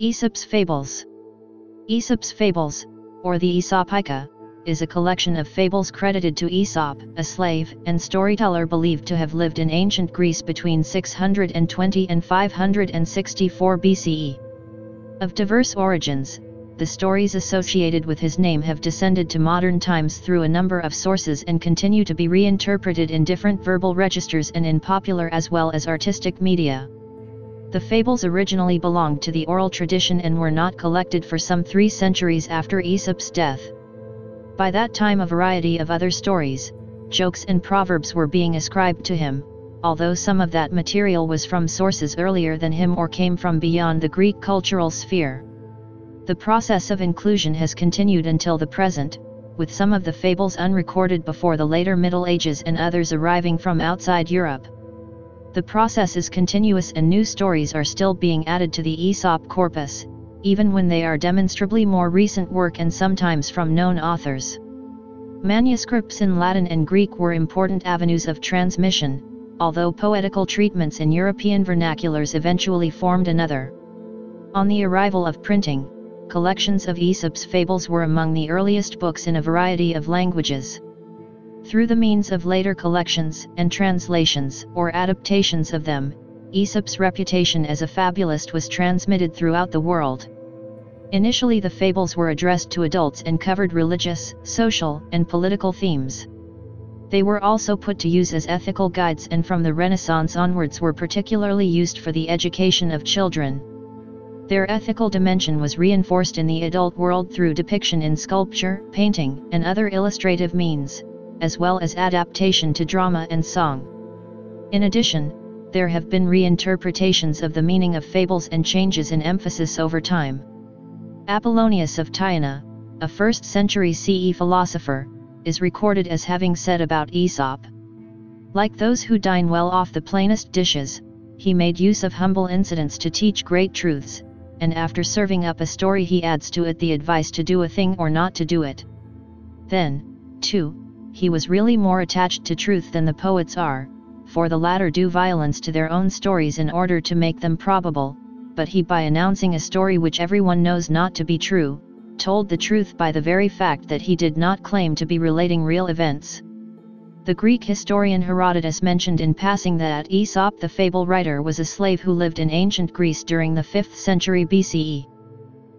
Aesop's Fables Aesop's Fables, or the Aesopica, is a collection of fables credited to Aesop, a slave and storyteller believed to have lived in ancient Greece between 620 and 564 BCE. Of diverse origins, the stories associated with his name have descended to modern times through a number of sources and continue to be reinterpreted in different verbal registers and in popular as well as artistic media. The fables originally belonged to the oral tradition and were not collected for some three centuries after Aesop's death. By that time a variety of other stories, jokes and proverbs were being ascribed to him, although some of that material was from sources earlier than him or came from beyond the Greek cultural sphere. The process of inclusion has continued until the present, with some of the fables unrecorded before the later Middle Ages and others arriving from outside Europe. The process is continuous and new stories are still being added to the Aesop corpus, even when they are demonstrably more recent work and sometimes from known authors. Manuscripts in Latin and Greek were important avenues of transmission, although poetical treatments in European vernaculars eventually formed another. On the arrival of printing, collections of Aesop's fables were among the earliest books in a variety of languages. Through the means of later collections and translations or adaptations of them, Aesop's reputation as a fabulist was transmitted throughout the world. Initially the fables were addressed to adults and covered religious, social, and political themes. They were also put to use as ethical guides and from the Renaissance onwards were particularly used for the education of children. Their ethical dimension was reinforced in the adult world through depiction in sculpture, painting, and other illustrative means, as well as adaptation to drama and song. In addition, there have been reinterpretations of the meaning of fables and changes in emphasis over time. Apollonius of Tyana, a 1st century CE philosopher, is recorded as having said about Aesop. Like those who dine well off the plainest dishes, he made use of humble incidents to teach great truths, and after serving up a story he adds to it the advice to do a thing or not to do it. Then, too, he was really more attached to truth than the poets are, for the latter do violence to their own stories in order to make them probable, but he by announcing a story which everyone knows not to be true, told the truth by the very fact that he did not claim to be relating real events. The Greek historian Herodotus mentioned in passing that Aesop the fable writer was a slave who lived in ancient Greece during the 5th century BCE.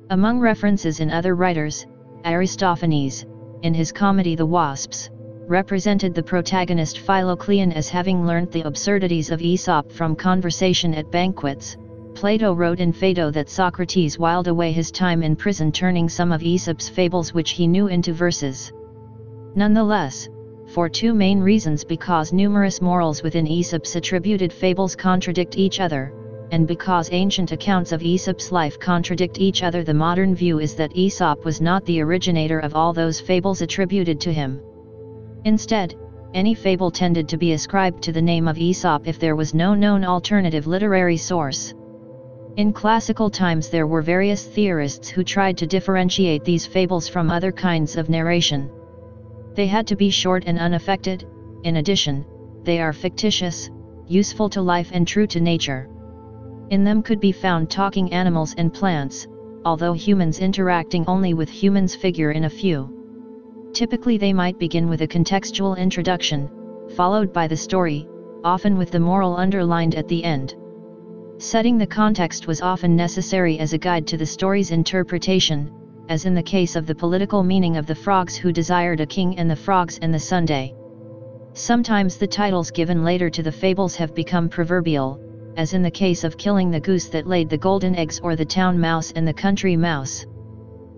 Among references in other writers, Aristophanes, in his comedy The Wasps, represented the protagonist Philocleon as having learnt the absurdities of Aesop from conversation at banquets. Plato wrote in Phaedo that Socrates whiled away his time in prison turning some of Aesop's fables which he knew into verses. Nonetheless, for two main reasons because numerous morals within Aesop's attributed fables contradict each other, and because ancient accounts of Aesop's life contradict each other the modern view is that Aesop was not the originator of all those fables attributed to him. Instead, any fable tended to be ascribed to the name of Aesop if there was no known alternative literary source. In classical times there were various theorists who tried to differentiate these fables from other kinds of narration. They had to be short and unaffected, in addition, they are fictitious, useful to life and true to nature. In them could be found talking animals and plants, although humans interacting only with humans figure in a few. Typically they might begin with a contextual introduction, followed by the story, often with the moral underlined at the end. Setting the context was often necessary as a guide to the story's interpretation, as in the case of the political meaning of the frogs who desired a king and the frogs and the Sunday. Sometimes the titles given later to the fables have become proverbial, as in the case of killing the goose that laid the golden eggs or the town mouse and the country mouse.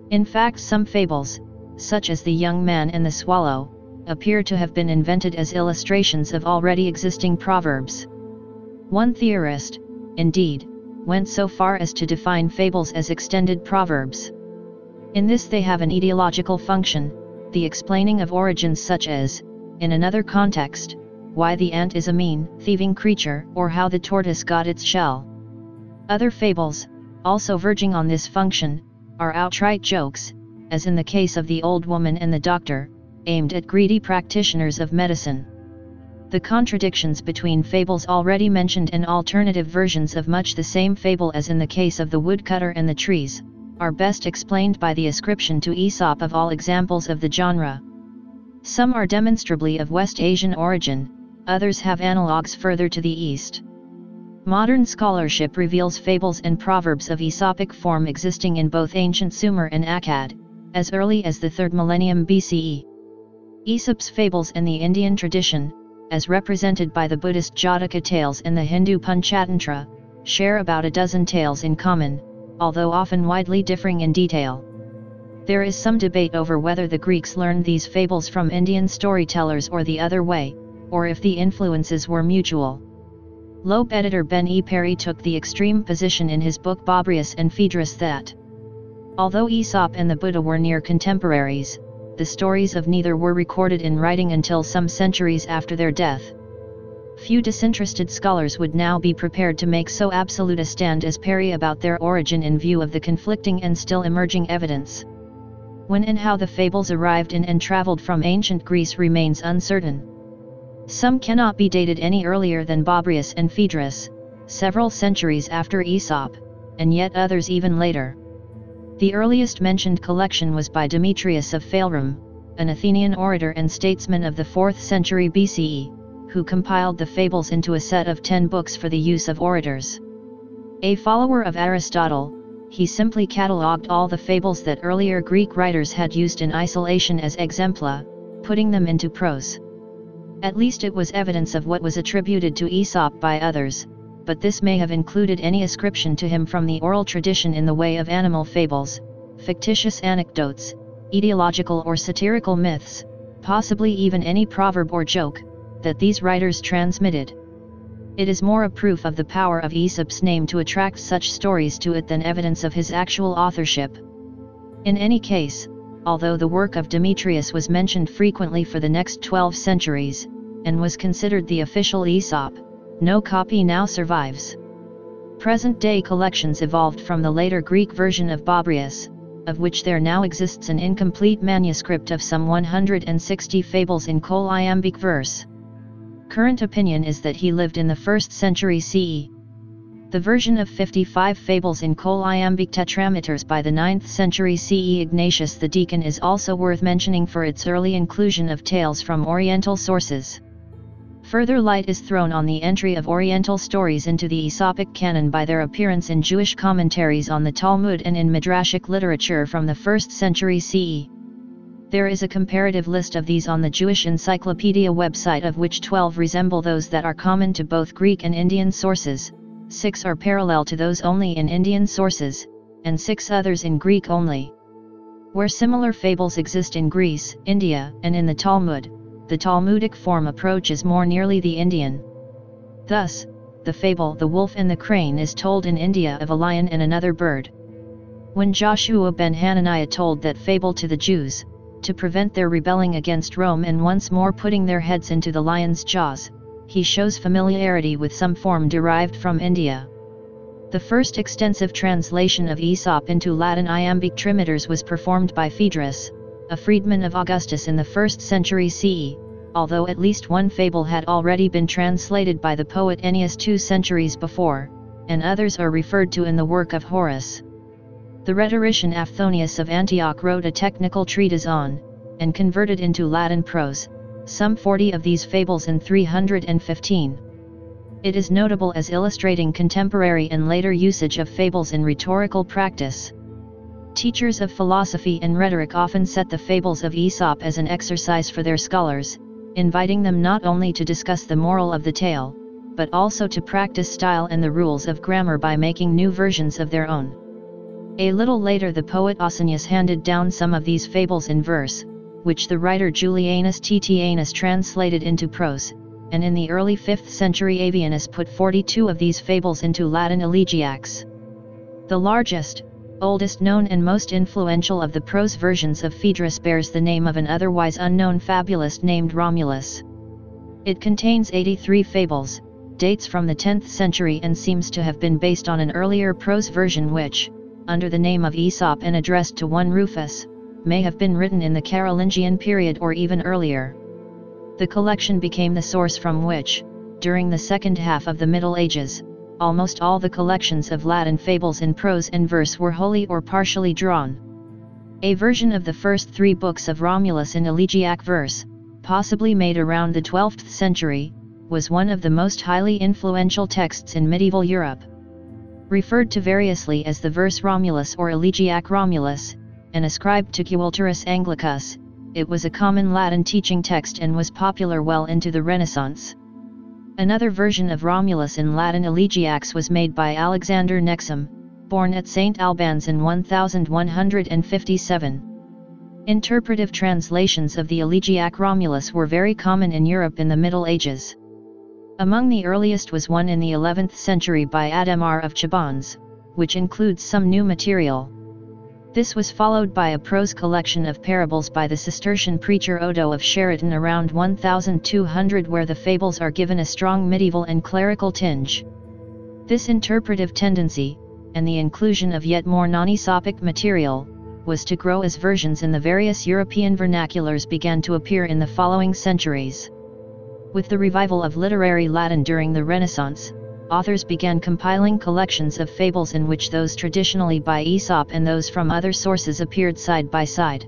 In fact some fables, such as the young man and the swallow, appear to have been invented as illustrations of already existing proverbs. One theorist, indeed, went so far as to define fables as extended proverbs. In this they have an ideological function, the explaining of origins such as, in another context, why the ant is a mean, thieving creature or how the tortoise got its shell. Other fables, also verging on this function, are outright jokes, as in the case of the old woman and the doctor, aimed at greedy practitioners of medicine. The contradictions between fables already mentioned and alternative versions of much the same fable as in the case of the woodcutter and the trees, are best explained by the ascription to Aesop of all examples of the genre. Some are demonstrably of West Asian origin, others have analogues further to the east. Modern scholarship reveals fables and proverbs of Aesopic form existing in both ancient Sumer and Akkad, as early as the 3rd millennium BCE. Aesop's fables and the Indian tradition, as represented by the Buddhist Jataka tales and the Hindu Panchatantra, share about a dozen tales in common, although often widely differing in detail. There is some debate over whether the Greeks learned these fables from Indian storytellers or the other way, or if the influences were mutual. Loeb editor Ben E. Perry took the extreme position in his book Babrius and Phaedrus that Although Aesop and the Buddha were near contemporaries, the stories of neither were recorded in writing until some centuries after their death. Few disinterested scholars would now be prepared to make so absolute a stand as Perry about their origin in view of the conflicting and still emerging evidence. When and how the fables arrived in and traveled from ancient Greece remains uncertain. Some cannot be dated any earlier than Babrius and Phaedrus, several centuries after Aesop, and yet others even later. The earliest mentioned collection was by Demetrius of Phalerum, an Athenian orator and statesman of the 4th century BCE, who compiled the fables into a set of ten books for the use of orators. A follower of Aristotle, he simply catalogued all the fables that earlier Greek writers had used in isolation as exempla, putting them into prose. At least it was evidence of what was attributed to Aesop by others, but this may have included any ascription to him from the oral tradition in the way of animal fables, fictitious anecdotes, ideological or satirical myths, possibly even any proverb or joke, that these writers transmitted. It is more a proof of the power of Aesop's name to attract such stories to it than evidence of his actual authorship. In any case, although the work of Demetrius was mentioned frequently for the next 12 centuries, and was considered the official Aesop, no copy now survives. Present-day collections evolved from the later Greek version of Babrius, of which there now exists an incomplete manuscript of some 160 fables in choliambic verse. Current opinion is that he lived in the 1st century CE. The version of 55 fables in choliambic tetrameters by the 9th century CE Ignatius the Deacon is also worth mentioning for its early inclusion of tales from Oriental sources. Further light is thrown on the entry of Oriental stories into the Aesopic canon by their appearance in Jewish commentaries on the Talmud and in Midrashic literature from the 1st century CE. There is a comparative list of these on the Jewish Encyclopedia website of which 12 resemble those that are common to both Greek and Indian sources, 6 are parallel to those only in Indian sources, and 6 others in Greek only. Where similar fables exist in Greece, India, and in the Talmud, the Talmudic form approaches more nearly the Indian. Thus, the fable The Wolf and the Crane is told in India of a lion and another bird. When Joshua ben Hananiah told that fable to the Jews, to prevent their rebelling against Rome and once more putting their heads into the lion's jaws, he shows familiarity with some form derived from India. The first extensive translation of Aesop into Latin iambic trimeters was performed by Phaedrus, a freedman of Augustus in the 1st century CE, although at least one fable had already been translated by the poet Ennius two centuries before, and others are referred to in the work of Horace. The rhetorician Aphthonius of Antioch wrote a technical treatise on, and converted into Latin prose, some 40 of these fables in 315. It is notable as illustrating contemporary and later usage of fables in rhetorical practice. Teachers of philosophy and rhetoric often set the fables of Aesop as an exercise for their scholars, inviting them not only to discuss the moral of the tale, but also to practice style and the rules of grammar by making new versions of their own. A little later the poet Ausonius handed down some of these fables in verse, which the writer Julianus Titianus translated into prose, and in the early 5th century Avianus put 42 of these fables into Latin elegiacs. The largest, oldest known and most influential of the prose versions of Phaedrus bears the name of an otherwise unknown fabulist named Romulus. It contains 83 fables, dates from the 10th century and seems to have been based on an earlier prose version which, under the name of Aesop and addressed to one Rufus, may have been written in the Carolingian period or even earlier. The collection became the source from which, during the second half of the Middle Ages, almost all the collections of Latin fables in prose and verse were wholly or partially drawn. A version of the first three books of Romulus in elegiac verse, possibly made around the 12th century, was one of the most highly influential texts in medieval Europe. Referred to variously as the verse Romulus or elegiac Romulus, and ascribed to Gualterus Anglicus, it was a common Latin teaching text and was popular well into the Renaissance. Another version of Romulus in Latin elegiacs was made by Alexander Neckam, born at St. Albans in 1157. Interpretive translations of the elegiac Romulus were very common in Europe in the Middle Ages. Among the earliest was one in the 11th century by Adhemar of Chabannes, which includes some new material. This was followed by a prose collection of parables by the Cistercian preacher Odo of Cheriton around 1200 where the fables are given a strong medieval and clerical tinge. This interpretive tendency, and the inclusion of yet more non-Aesopic material, was to grow as versions in the various European vernaculars began to appear in the following centuries. With the revival of literary Latin during the Renaissance, authors began compiling collections of fables in which those traditionally by Aesop and those from other sources appeared side by side.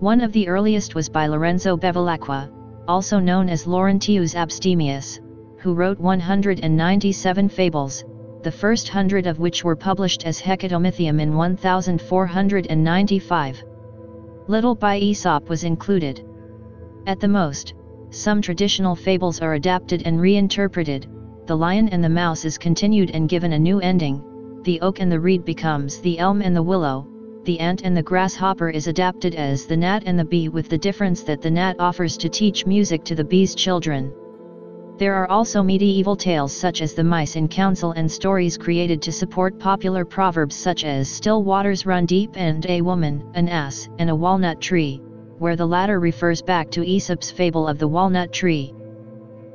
One of the earliest was by Lorenzo Bevilacqua, also known as Laurentius Abstemius, who wrote 197 fables, the first hundred of which were published as Hecatomythium in 1495. Little by Aesop was included. At the most, some traditional fables are adapted and reinterpreted, the lion and the mouse is continued and given a new ending, the oak and the reed becomes the elm and the willow, the ant and the grasshopper is adapted as the gnat and the bee with the difference that the gnat offers to teach music to the bee's children. There are also medieval tales such as the mice in council and stories created to support popular proverbs such as still waters run deep and a woman, an ass, and a walnut tree, where the latter refers back to Aesop's fable of the walnut tree.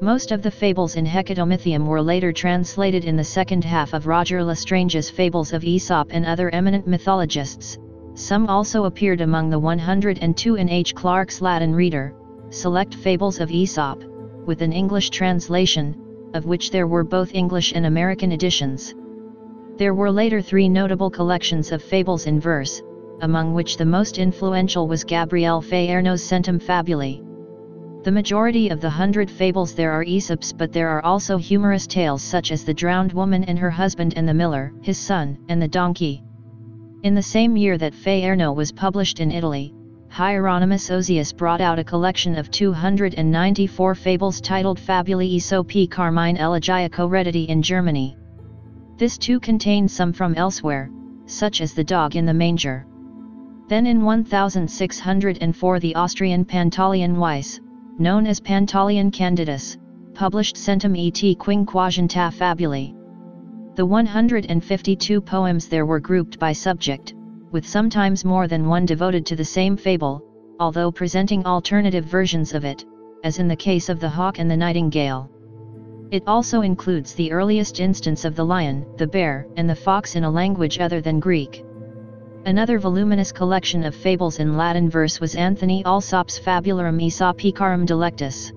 Most of the fables in Hecatomythium were later translated in the second half of Roger L'Estrange's Fables of Aesop and other eminent mythologists. Some also appeared among the 102 in H. Clarke's Latin Reader, Select Fables of Aesop, with an English translation, of which there were both English and American editions. There were later three notable collections of fables in verse, among which the most influential was Gabriel Faerno's Centum Fabulae. The majority of the hundred fables there are Aesop's but there are also humorous tales such as the drowned woman and her husband and the miller, his son, and the donkey. In the same year that Faerno was published in Italy, Hieronymus Osius brought out a collection of 294 fables titled Fabulae Aesopi Carmine Elegiaco Redditi in Germany. This too contained some from elsewhere, such as the dog in the manger. Then in 1604 the Austrian Pantaleon Weiss, known as Pantaleon Candidus, published Centum et Quinquaginta Fabulae. The 152 poems there were grouped by subject, with sometimes more than one devoted to the same fable, although presenting alternative versions of it, as in the case of the hawk and the nightingale. It also includes the earliest instance of the lion, the bear, and the fox in a language other than Greek. Another voluminous collection of fables in Latin verse was Anthony Alsop's Fabularum Aesopicarum Delectus.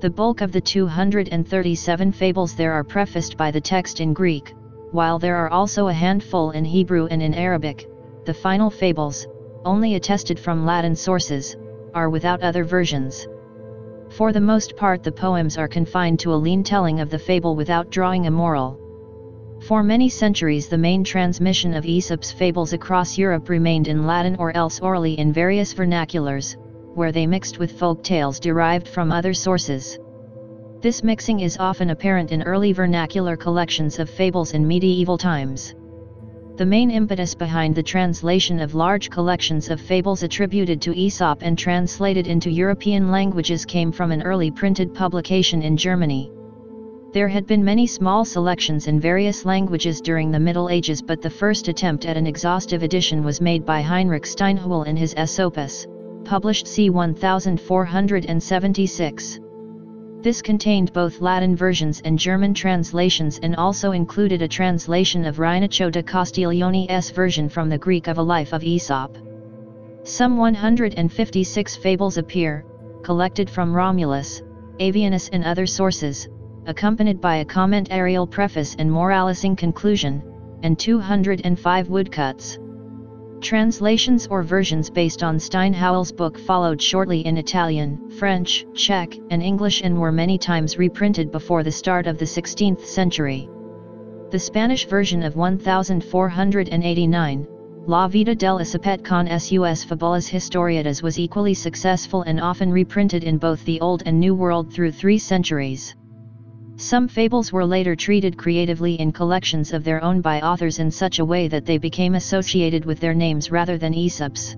The bulk of the 237 fables there are prefaced by the text in Greek, while there are also a handful in Hebrew and in Arabic, the final fables, only attested from Latin sources, are without other versions. For the most part the poems are confined to a lean telling of the fable without drawing a moral. For many centuries the main transmission of Aesop's fables across Europe remained in Latin or else orally in various vernaculars, where they mixed with folk tales derived from other sources. This mixing is often apparent in early vernacular collections of fables in medieval times. The main impetus behind the translation of large collections of fables attributed to Aesop and translated into European languages came from an early printed publication in Germany. There had been many small selections in various languages during the Middle Ages but the first attempt at an exhaustive edition was made by Heinrich Steinhöwel in his Aesopus, published c. 1476. This contained both Latin versions and German translations and also included a translation of Rinuccio da Castiglione's version from the Greek of a life of Aesop. Some 156 fables appear, collected from Romulus, Avianus and other sources, accompanied by a commentarial preface and moralizing conclusion, and 205 woodcuts. Translations or versions based on Steinhöwel's book followed shortly in Italian, French, Czech, and English and were many times reprinted before the start of the 16th century. The Spanish version of 1489, La Vida del Icipet con sus fabulas historiadas was equally successful and often reprinted in both the Old and New World through three centuries. Some fables were later treated creatively in collections of their own by authors in such a way that they became associated with their names rather than Aesop's.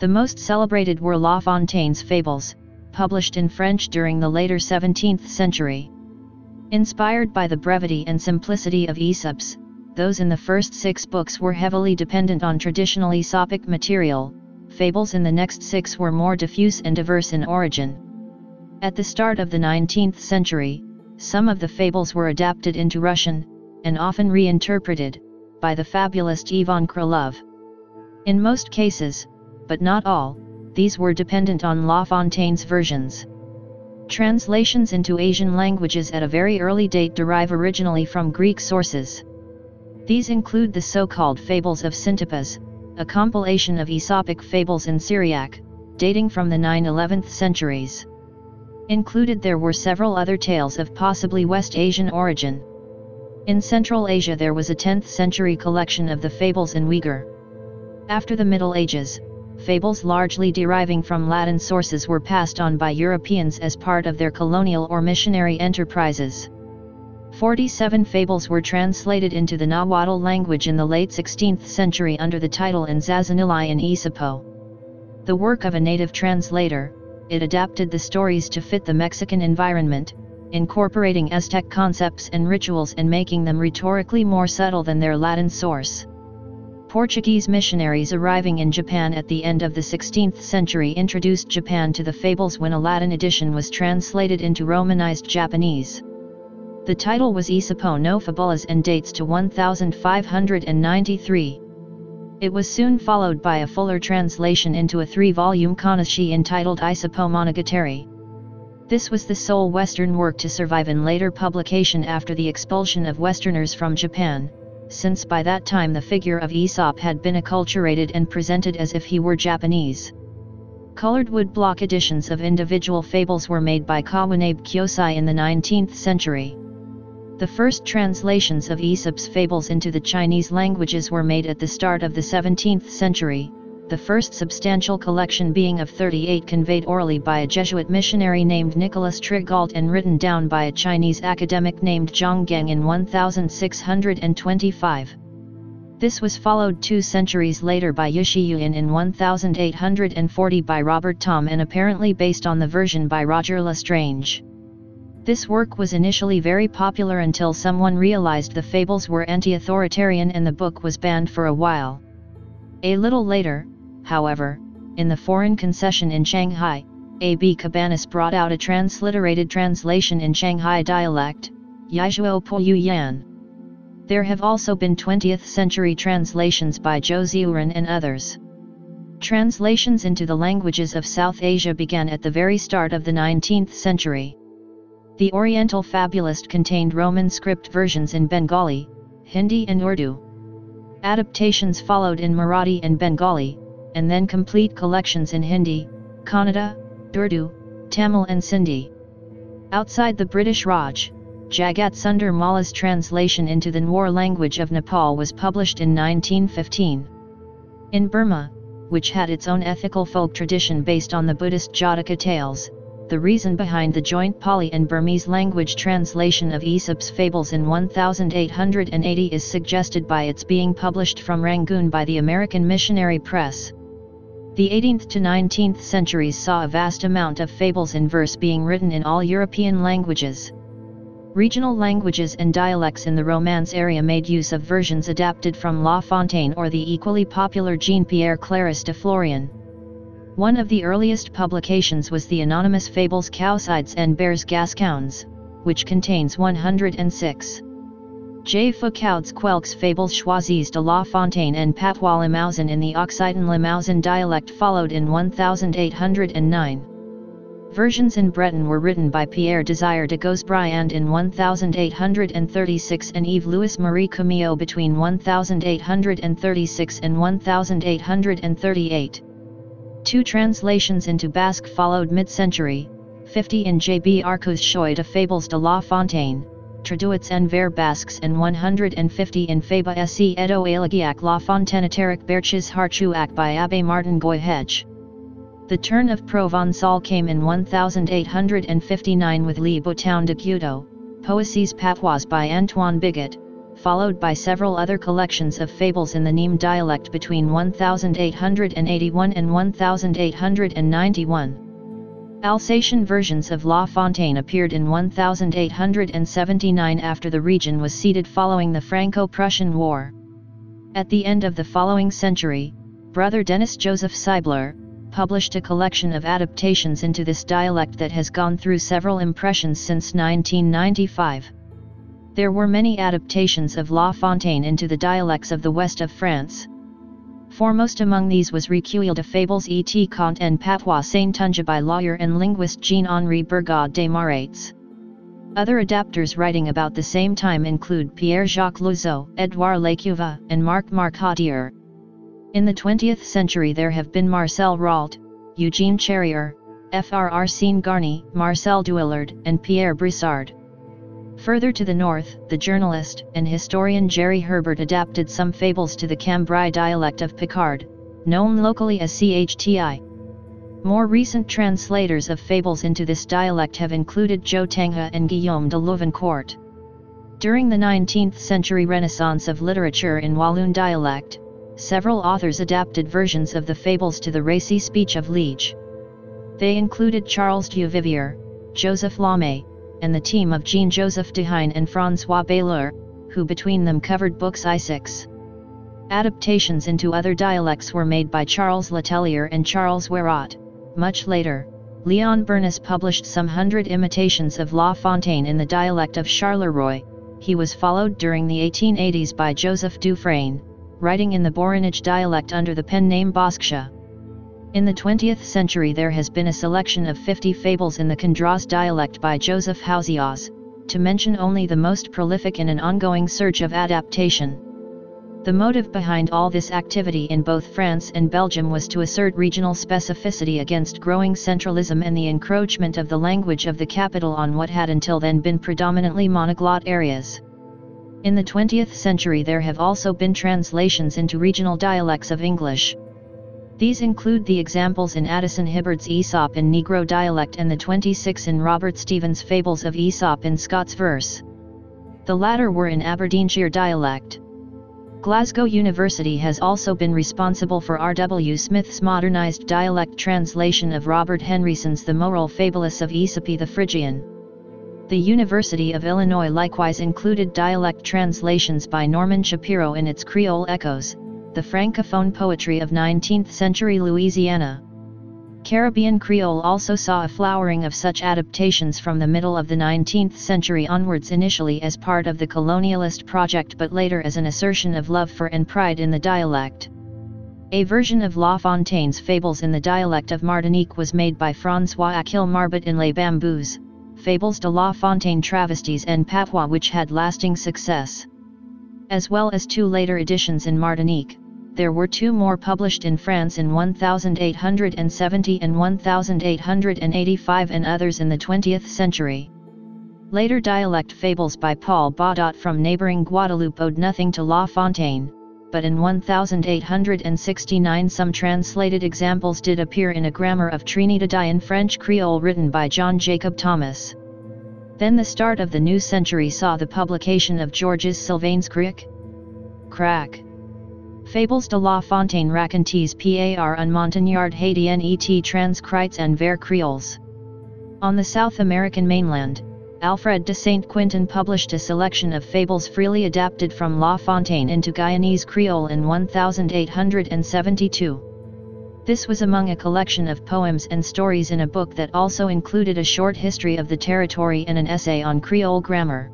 The most celebrated were La Fontaine's fables, published in French during the later 17th century. Inspired by the brevity and simplicity of Aesop's, those in the first six books were heavily dependent on traditional Aesopic material, fables in the next six were more diffuse and diverse in origin. At the start of the 19th century, some of the fables were adapted into Russian, and often reinterpreted, by the fabulist Ivan Krylov. In most cases, but not all, these were dependent on La Fontaine's versions. Translations into Asian languages at a very early date derive originally from Greek sources. These include the so-called Fables of Syntipas, a compilation of Aesopic fables in Syriac, dating from the 9-11th centuries. Included there were several other tales of possibly West Asian origin. In Central Asia there was a 10th century collection of the fables in Uyghur. After the Middle Ages, fables largely deriving from Latin sources were passed on by Europeans as part of their colonial or missionary enterprises. 47 fables were translated into the Nahuatl language in the late 16th century under the title Nzazanili and Isapo. The work of a native translator, it adapted the stories to fit the Mexican environment, incorporating Aztec concepts and rituals and making them rhetorically more subtle than their Latin source. Portuguese missionaries arriving in Japan at the end of the 16th century introduced Japan to the fables when a Latin edition was translated into Romanized Japanese. The title was Isapo no Fabulas and dates to 1593. It was soon followed by a fuller translation into a three-volume Kanashi entitled Isapo Monogatari. This was the sole Western work to survive in later publication after the expulsion of Westerners from Japan, since by that time the figure of Aesop had been acculturated and presented as if he were Japanese. Colored woodblock editions of individual fables were made by Kawanabe Kyosai in the 19th century. The first translations of Aesop's fables into the Chinese languages were made at the start of the 17th century, the first substantial collection being of 38 conveyed orally by a Jesuit missionary named Nicholas Trigault and written down by a Chinese academic named Zhang Geng in 1625. This was followed two centuries later by Yuan in 1840 by Robert Thom and apparently based on the version by Roger L'Estrange. This work was initially very popular until someone realized the fables were anti-authoritarian and the book was banned for a while. A little later, however, in the foreign concession in Shanghai, A.B. Cabanis brought out a transliterated translation in Shanghai dialect, Yaizhuo Po Yu Yan. There have also been 20th century translations by Zhou Zuoren and others. Translations into the languages of South Asia began at the very start of the 19th century. The Oriental Fabulist contained Roman script versions in Bengali, Hindi and Urdu. Adaptations followed in Marathi and Bengali, and then complete collections in Hindi, Kannada, Urdu, Tamil and Sindhi. Outside the British Raj, Jagat Sundar Malla's translation into the Newar language of Nepal was published in 1915. In Burma, which had its own ethical folk tradition based on the Buddhist Jataka tales, the reason behind the joint Pali and Burmese language translation of Aesop's fables in 1880 is suggested by its being published from Rangoon by the American Missionary Press. The 18th to 19th centuries saw a vast amount of fables in verse being written in all European languages. Regional languages and dialects in the Romance area made use of versions adapted from La Fontaine or the equally popular Jean-Pierre Claris de Florian. One of the earliest publications was the anonymous Fables Causides and Bears Gascons, which contains 106. J. Foucaud's Quelques Fables Choisies de la Fontaine and Patois Limousin in the Occitan Limousin dialect followed in 1809. Versions in Breton were written by Pierre Desire de Gosbriand in 1836 and Yves Louis Marie Camillo between 1836 and 1838. Two translations into Basque followed mid-century, 50 in J. B. Arcuz de Fables de La Fontaine, Traduits en vers basques and 150 in Faba se Edo Elegiac La Fontaine-Tariq Berches Harchuac by Abbé Martin Goyhege. The turn of Provençal came in 1859 with Les Boutons de Guido, Poésies Patois by Antoine Bigot, followed by several other collections of fables in the Nîmes dialect between 1881 and 1891. Alsatian versions of La Fontaine appeared in 1879 after the region was ceded following the Franco-Prussian War. At the end of the following century, brother Denis Joseph Seibler, published a collection of adaptations into this dialect that has gone through several impressions since 1995. There were many adaptations of La Fontaine into the dialects of the west of France. Foremost among these was Recueil de Fables et Contes en Patois Saint-Tunge by lawyer and linguist Jean-Henri Burgaud des Marais. Other adapters writing about the same time include Pierre-Jacques Loiseau, Edouard Lecuva, and Marc Marcadier. In the 20th century there have been Marcel Rault, Eugene Cherrier, Fr. Arsène Garny, Marcel Duillard, and Pierre Brissard. Further to the north, the journalist and historian Jerry Herbert adapted some fables to the Cambrai dialect of Picard, known locally as CHTI. More recent translators of fables into this dialect have included Joe Tangha and Guillaume de Louvencourt. During the 19th century renaissance of literature in Walloon dialect, several authors adapted versions of the fables to the racy speech of Liege. They included Charles Duvivier, Joseph Lame, and the team of Jean-Joseph Dehaene and François Baylor, who between them covered books I6. Adaptations into other dialects were made by Charles Letellier and Charles Werot. Much later, Leon Bernis published some hundred imitations of La Fontaine in the dialect of Charleroi. He was followed during the 1880s by Joseph Dufresne, writing in the Borinage dialect under the pen name Boscsha. In the 20th century there has been a selection of 50 fables in the Condroz dialect by Joseph Housiaz, to mention only the most prolific in an ongoing search of adaptation. The motive behind all this activity in both France and Belgium was to assert regional specificity against growing centralism and the encroachment of the language of the capital on what had until then been predominantly monoglot areas. In the 20th century there have also been translations into regional dialects of English. These include the examples in Addison Hibbard's Aesop in Negro dialect and the 26 in Robert Stevens' Fables of Aesop in Scots verse. The latter were in Aberdeenshire dialect. Glasgow University has also been responsible for R. W. Smith's modernised dialect translation of Robert Henryson's The Moral Fabulous of Aesope the Phrygian. The University of Illinois likewise included dialect translations by Norman Shapiro in its Creole Echoes, the francophone poetry of 19th-century Louisiana. Caribbean Creole also saw a flowering of such adaptations from the middle of the 19th century onwards initially as part of the colonialist project but later as an assertion of love for and pride in the dialect. A version of La Fontaine's fables in the dialect of Martinique was made by François Achille Marbot in Les Bambous, Fables de La Fontaine travesties en patois which had lasting success. As well as two later editions in Martinique, there were two more published in France in 1870 and 1885 and others in the 20th century. Later dialect fables by Paul Baudot from neighboring Guadeloupe owed nothing to La Fontaine, but in 1869 some translated examples did appear in a grammar of Trinidadian French Creole written by John Jacob Thomas. Then the start of the new century saw the publication of Georges Sylvain's Crick. Crack. Fables de la Fontaine racontes par un montagnard haïtien et transcrites en vers créoles. On the South American mainland, Alfred de Saint Quentin published a selection of fables freely adapted from La Fontaine into Guyanese Creole in 1872. This was among a collection of poems and stories in a book that also included a short history of the territory and an essay on Creole grammar.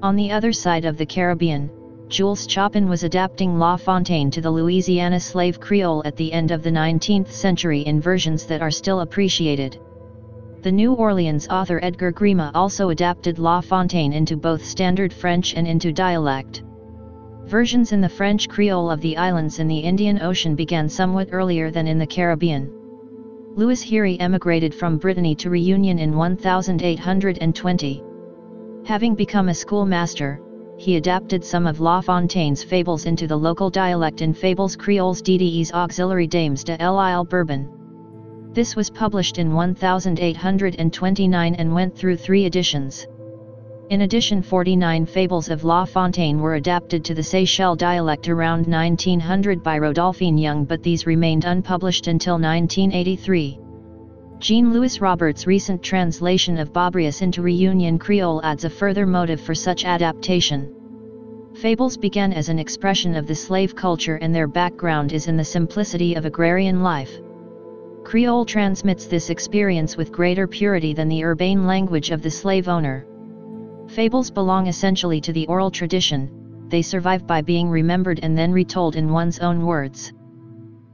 On the other side of the Caribbean, Jules Chopin was adapting La Fontaine to the Louisiana slave Creole at the end of the 19th century in versions that are still appreciated. The New Orleans author Edgar Grima also adapted La Fontaine into both standard French and into dialect. Versions in the French Creole of the islands in the Indian Ocean began somewhat earlier than in the Caribbean. Louis Hiré emigrated from Brittany to Reunion in 1820. Having become a schoolmaster, he adapted some of La Fontaine's fables into the local dialect in Fables Creoles d'Des Auxiliary Dames de l'Isle Bourbon. This was published in 1829 and went through three editions. In addition 49 fables of La Fontaine were adapted to the Seychelles dialect around 1900 by Rodolphine Young but these remained unpublished until 1983. Jean-Louis Roberts' recent translation of Babrius into Reunion Creole adds a further motive for such adaptation. Fables began as an expression of the slave culture and their background is in the simplicity of agrarian life. Creole transmits this experience with greater purity than the urbane language of the slave owner. Fables belong essentially to the oral tradition, they survive by being remembered and then retold in one's own words.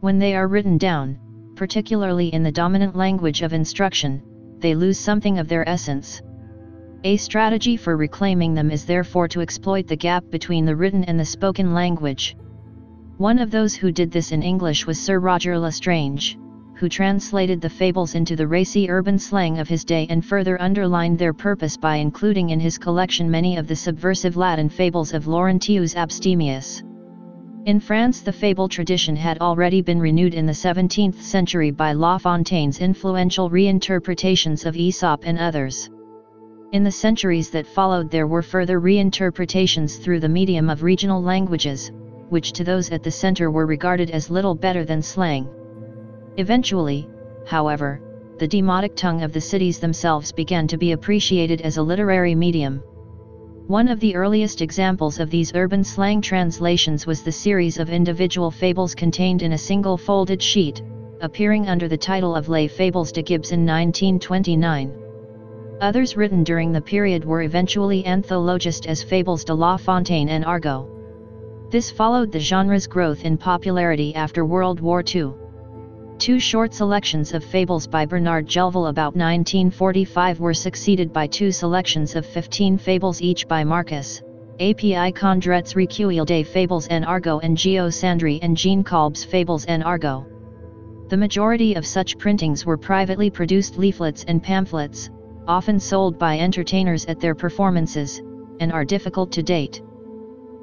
When they are written down, particularly in the dominant language of instruction, they lose something of their essence. A strategy for reclaiming them is therefore to exploit the gap between the written and the spoken language. One of those who did this in English was Sir Roger L'Estrange who translated the fables into the racy urban slang of his day and further underlined their purpose by including in his collection many of the subversive Latin fables of Laurentius Abstemius. In France the fable tradition had already been renewed in the 17th century by La Fontaine's influential reinterpretations of Aesop and others. In the centuries that followed there were further reinterpretations through the medium of regional languages, which to those at the center were regarded as little better than slang. Eventually, however, the demotic tongue of the cities themselves began to be appreciated as a literary medium. One of the earliest examples of these urban slang translations was the series of individual fables contained in a single folded sheet, appearing under the title of Les Fables de Gibbs in 1929. Others written during the period were eventually anthologized as Fables de La Fontaine and Argo. This followed the genre's growth in popularity after World War II. Two short selections of fables by Bernard Gelvel about 1945 were succeeded by two selections of 15 fables each by Marcus, API Condret's Recueil des Fables en Argot and Geo Sandry and Jean Kolb's Fables en Argot. The majority of such printings were privately produced leaflets and pamphlets, often sold by entertainers at their performances, and are difficult to date.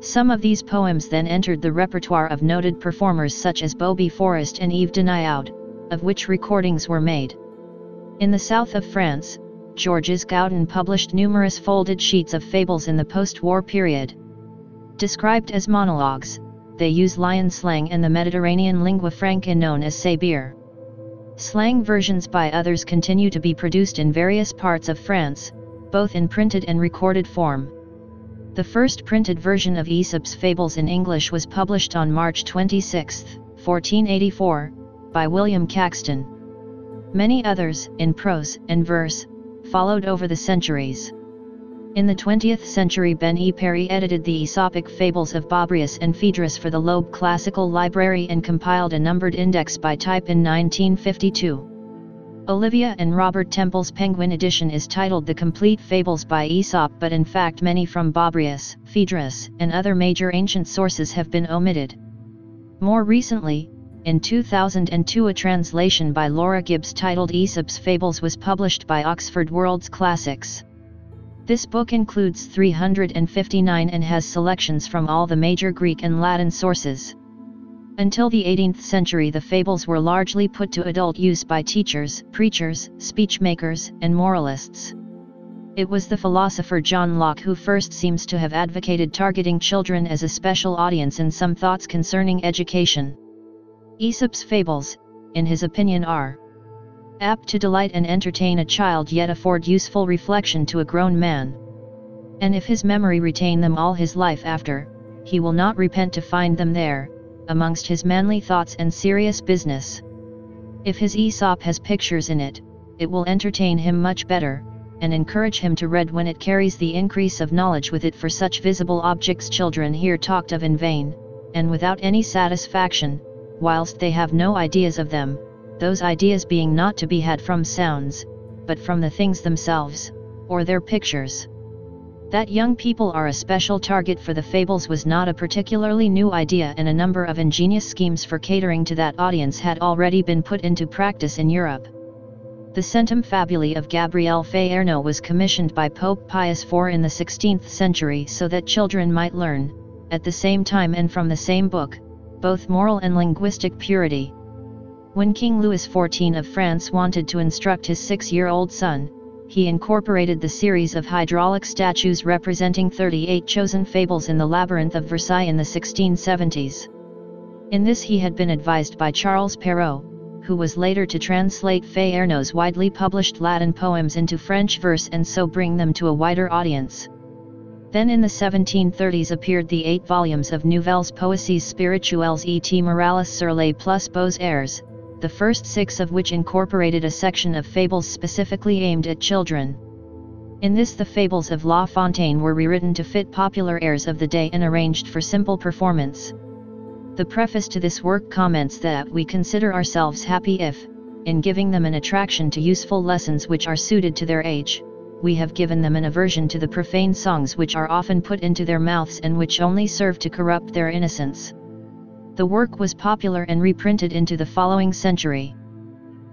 Some of these poems then entered the repertoire of noted performers such as Bobby Forrest and Yves Denayaud, of which recordings were made. In the south of France, Georges Gaudin published numerous folded sheets of fables in the post-war period. Described as monologues, they use Lyon slang and the Mediterranean lingua franca known as sabir. Slang versions by others continue to be produced in various parts of France, both in printed and recorded form. The first printed version of Aesop's Fables in English was published on March 26, 1484, by William Caxton. Many others, in prose and verse, followed over the centuries. In the 20th century Ben E. Perry edited the Aesopic fables of Babrius and Phaedrus for the Loeb Classical Library and compiled a numbered index by type in 1952. Olivia and Robert Temple's Penguin edition is titled The Complete Fables by Aesop but in fact many from Babrius, Phaedrus, and other major ancient sources have been omitted. More recently, in 2002 a translation by Laura Gibbs titled Aesop's Fables was published by Oxford World's Classics. This book includes 359 and has selections from all the major Greek and Latin sources. Until the 18th century the fables were largely put to adult use by teachers, preachers, speechmakers, and moralists. It was the philosopher John Locke who first seems to have advocated targeting children as a special audience in some thoughts concerning education. Aesop's fables, in his opinion are apt to delight and entertain a child yet afford useful reflection to a grown man. And if his memory retain them all his life after, he will not repent to find them there, amongst his manly thoughts and serious business. If his Aesop has pictures in it, it will entertain him much better, and encourage him to read when it carries the increase of knowledge with it for such visible objects children here talked of in vain, and without any satisfaction, whilst they have no ideas of them, those ideas being not to be had from sounds, but from the things themselves, or their pictures. That young people are a special target for the fables was not a particularly new idea and a number of ingenious schemes for catering to that audience had already been put into practice in Europe. The Centum Fabulae of Gabriel Faerno was commissioned by Pope Pius IV in the 16th century so that children might learn, at the same time and from the same book, both moral and linguistic purity. When King Louis XIV of France wanted to instruct his six-year-old son, he incorporated the series of hydraulic statues representing 38 chosen fables in the Labyrinth of Versailles in the 1670s. In this he had been advised by Charles Perrault, who was later to translate Faerno's widely published Latin poems into French verse and so bring them to a wider audience. Then in the 1730s appeared the eight volumes of Nouvelles Poésies Spirituelles et Morales sur les plus beaux airs, the first six of which incorporated a section of fables specifically aimed at children. In this the fables of La Fontaine were rewritten to fit popular airs of the day and arranged for simple performance. The preface to this work comments that we consider ourselves happy if, in giving them an attraction to useful lessons which are suited to their age, we have given them an aversion to the profane songs which are often put into their mouths and which only serve to corrupt their innocence. The work was popular and reprinted into the following century.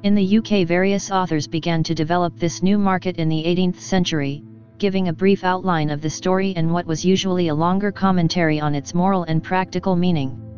In the UK various authors began to develop this new market in the 18th century, giving a brief outline of the story and what was usually a longer commentary on its moral and practical meaning.